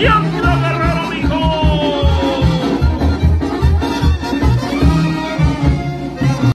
Yum!